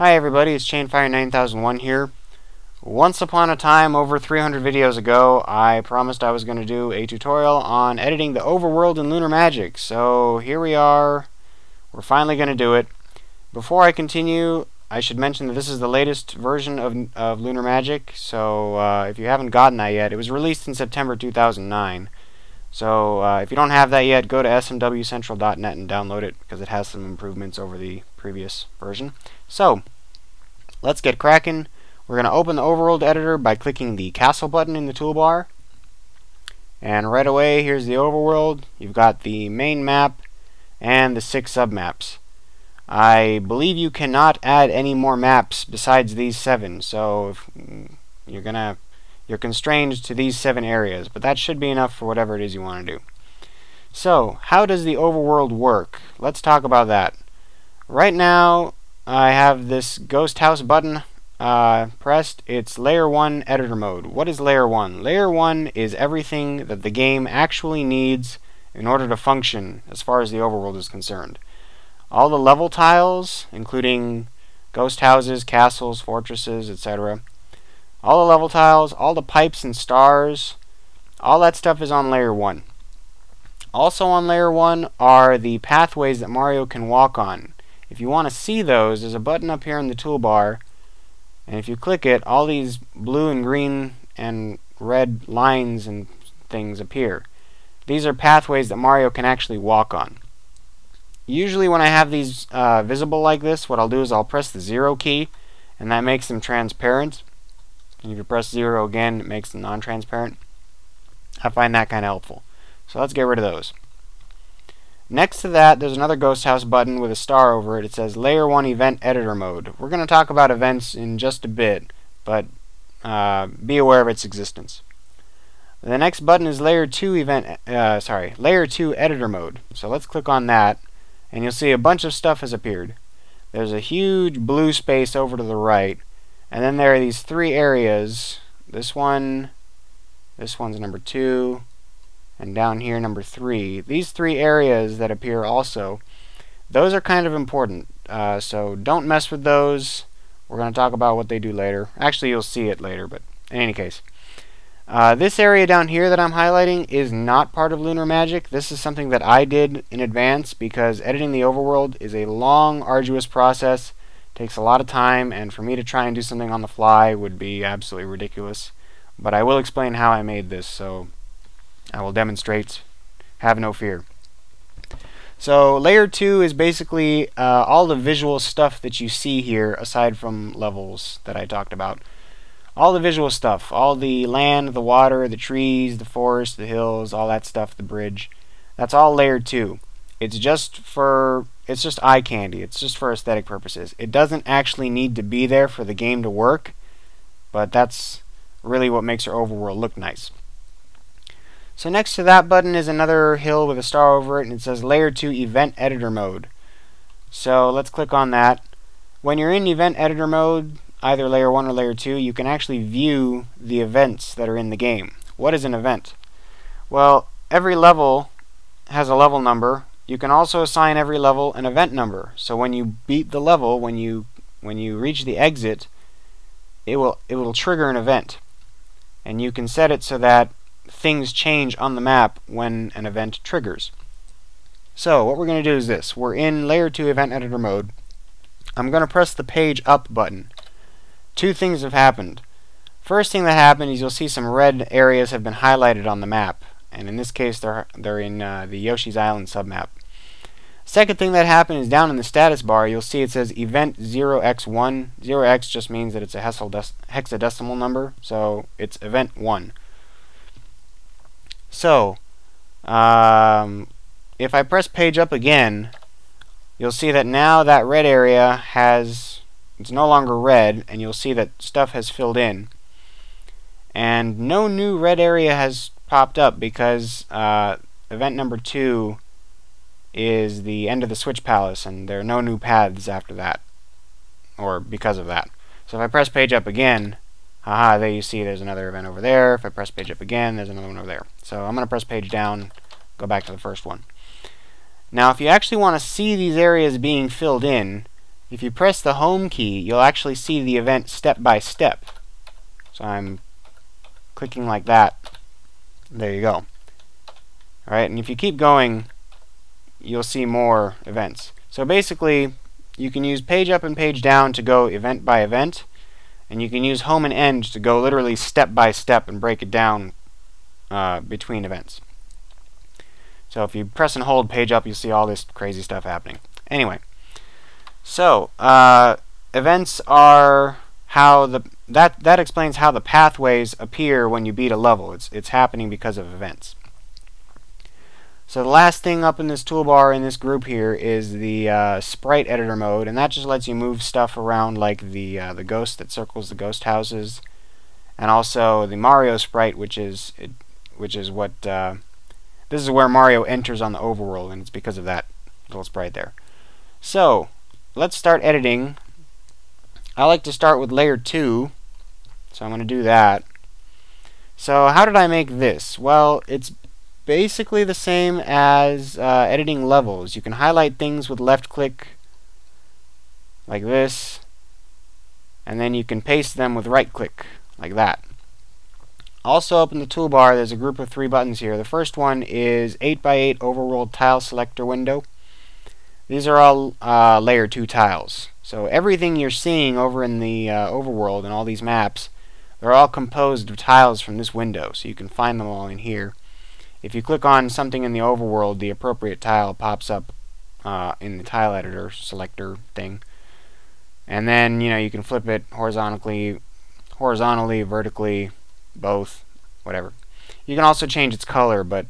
Hi everybody, it's Chainfire9001 here. Once upon a time, over 300 videos ago, I promised I was going to do a tutorial on editing the overworld in Lunar Magic. So here we are. We're finally going to do it. Before I continue, I should mention that this is the latest version of, of Lunar Magic. So uh, if you haven't gotten that yet, it was released in September 2009. So uh, if you don't have that yet, go to smwcentral.net and download it because it has some improvements over the previous version. So let's get cracking. We're going to open the overworld editor by clicking the castle button in the toolbar. And right away, here's the overworld. You've got the main map and the six submaps. I believe you cannot add any more maps besides these seven, so you're gonna you're constrained to these seven areas, but that should be enough for whatever it is you want to do. So, how does the overworld work? Let's talk about that. Right now, I have this ghost house button uh, pressed, it's layer 1 editor mode. What is layer 1? Layer 1 is everything that the game actually needs in order to function as far as the overworld is concerned. All the level tiles, including ghost houses, castles, fortresses, etc. All the level tiles, all the pipes and stars, all that stuff is on layer 1. Also on layer 1 are the pathways that Mario can walk on. If you want to see those, there's a button up here in the toolbar and if you click it, all these blue and green and red lines and things appear. These are pathways that Mario can actually walk on. Usually when I have these uh, visible like this, what I'll do is I'll press the zero key, and that makes them transparent. And if you press zero again, it makes them non-transparent. I find that kind of helpful. So let's get rid of those. Next to that, there's another Ghost House button with a star over it. It says Layer 1 Event Editor Mode. We're going to talk about events in just a bit, but uh, be aware of its existence. The next button is Layer 2 Event, uh, sorry, Layer 2 Editor Mode. So let's click on that, and you'll see a bunch of stuff has appeared. There's a huge blue space over to the right, and then there are these three areas. This one, this one's number 2, and down here number three. These three areas that appear also, those are kind of important. Uh, so don't mess with those. We're going to talk about what they do later. Actually, you'll see it later, but in any case. Uh, this area down here that I'm highlighting is not part of Lunar Magic. This is something that I did in advance because editing the overworld is a long, arduous process. Takes a lot of time, and for me to try and do something on the fly would be absolutely ridiculous. But I will explain how I made this, so I will demonstrate. Have no fear. So layer 2 is basically uh, all the visual stuff that you see here aside from levels that I talked about. All the visual stuff, all the land, the water, the trees, the forest, the hills, all that stuff, the bridge. That's all layer 2. It's just for it's just eye candy. It's just for aesthetic purposes. It doesn't actually need to be there for the game to work, but that's really what makes your overworld look nice. So next to that button is another hill with a star over it, and it says Layer 2 Event Editor Mode. So let's click on that. When you're in Event Editor mode, either Layer 1 or Layer 2, you can actually view the events that are in the game. What is an event? Well, every level has a level number. You can also assign every level an event number. So when you beat the level, when you when you reach the exit, it will it will trigger an event. And you can set it so that things change on the map when an event triggers. So what we're going to do is this. We're in Layer 2 Event Editor mode. I'm going to press the Page Up button. Two things have happened. First thing that happened is you'll see some red areas have been highlighted on the map. And in this case, they're, they're in uh, the Yoshi's Island submap. Second thing that happened is down in the status bar, you'll see it says event 0x1. 0x just means that it's a hexadecimal number, so it's event 1. So, um, if I press page up again, you'll see that now that red area has, it's no longer red, and you'll see that stuff has filled in. And no new red area has popped up because uh, event number two is the end of the Switch Palace, and there are no new paths after that, or because of that. So if I press page up again, Haha, there you see there's another event over there. If I press page up again, there's another one over there. So I'm going to press page down, go back to the first one. Now, if you actually want to see these areas being filled in, if you press the home key, you'll actually see the event step by step. So I'm clicking like that. There you go. Alright, and if you keep going, you'll see more events. So basically, you can use page up and page down to go event by event, and you can use home and end to go literally step by step and break it down uh, between events. So if you press and hold page up, you'll see all this crazy stuff happening. Anyway, so uh, events are how the that that explains how the pathways appear when you beat a level. It's it's happening because of events. So the last thing up in this toolbar in this group here is the uh, sprite editor mode, and that just lets you move stuff around like the uh, the ghost that circles the ghost houses, and also the Mario sprite, which is it, which is what uh, this is where Mario enters on the overworld, and it's because of that little sprite there. So let's start editing. I like to start with layer two, so I'm going to do that. So how did I make this? Well, it's basically the same as uh, editing levels. You can highlight things with left click like this and then you can paste them with right click like that. Also up in the toolbar there's a group of three buttons here. The first one is 8x8 overworld tile selector window. These are all uh, layer 2 tiles. So everything you're seeing over in the uh, overworld and all these maps, they're all composed of tiles from this window. So you can find them all in here. If you click on something in the overworld, the appropriate tile pops up uh, in the tile editor selector thing. And then, you know, you can flip it horizontally, horizontally, vertically, both, whatever. You can also change its color, but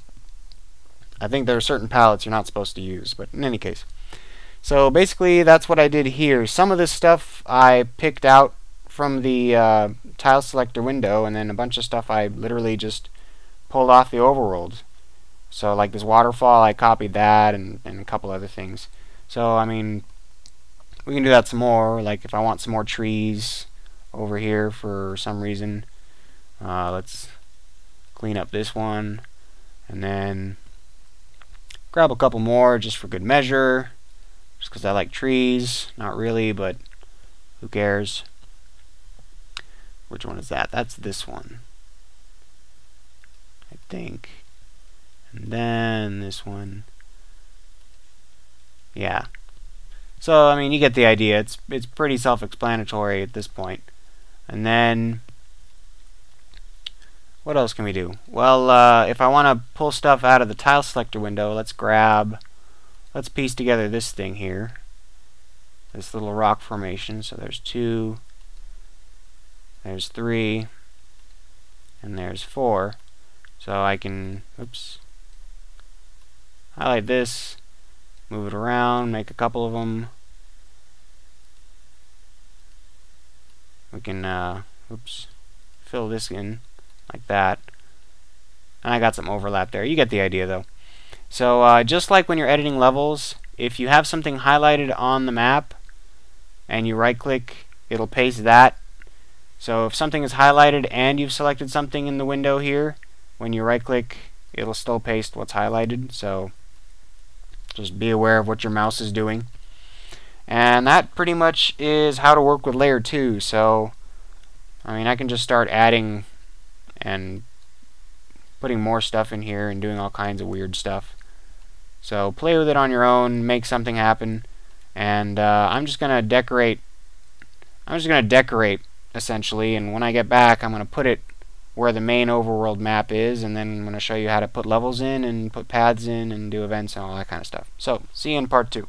I think there are certain palettes you're not supposed to use, but in any case. So basically, that's what I did here. Some of this stuff I picked out from the uh, tile selector window, and then a bunch of stuff I literally just pulled off the overworld. So like this waterfall, I copied that and, and a couple other things. So I mean, we can do that some more. Like if I want some more trees over here for some reason, uh, let's clean up this one and then grab a couple more just for good measure. Just because I like trees. Not really, but who cares? Which one is that? That's this one I think. And then this one. Yeah. So, I mean, you get the idea. It's it's pretty self-explanatory at this point. And then what else can we do? Well, uh, if I want to pull stuff out of the tile selector window, let's grab, let's piece together this thing here. This little rock formation. So there's two, there's three, and there's four. So I can, oops, highlight this, move it around, make a couple of them. We can, uh, oops, fill this in like that. And I got some overlap there. You get the idea though. So uh, just like when you're editing levels, if you have something highlighted on the map and you right click, it'll paste that. So if something is highlighted and you've selected something in the window here, when you right click it'll still paste what's highlighted. So just be aware of what your mouse is doing. And that pretty much is how to work with layer 2 so I mean I can just start adding and putting more stuff in here and doing all kinds of weird stuff so play with it on your own make something happen and uh, I'm just gonna decorate I'm just gonna decorate essentially and when I get back I'm gonna put it where the main overworld map is, and then I'm to show you how to put levels in and put paths in and do events and all that kind of stuff. So, see you in part two.